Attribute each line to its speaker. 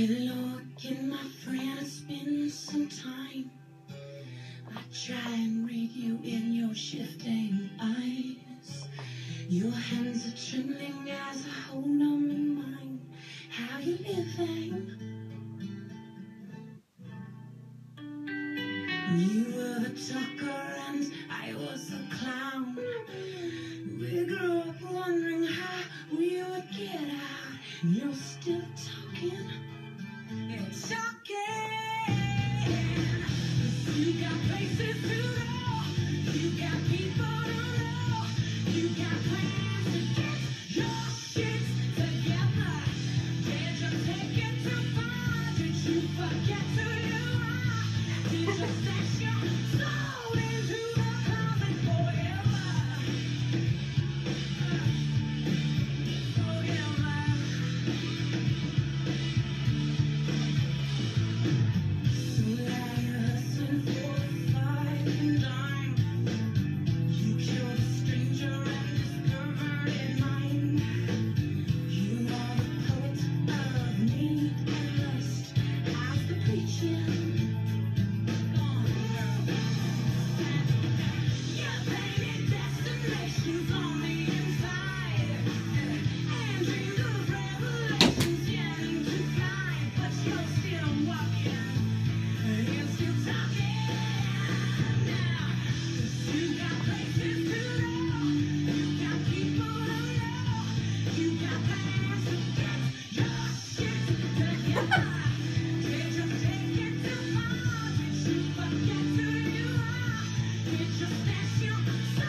Speaker 1: Hello again, my friend. It's been some time. I try and read you in your shifting eyes. Your hands are trembling as I hold them in mine. How you living? You were the talker and I was the clown. We grew up wondering how we would get out. You're still talking. Places to. You plans to get your shit special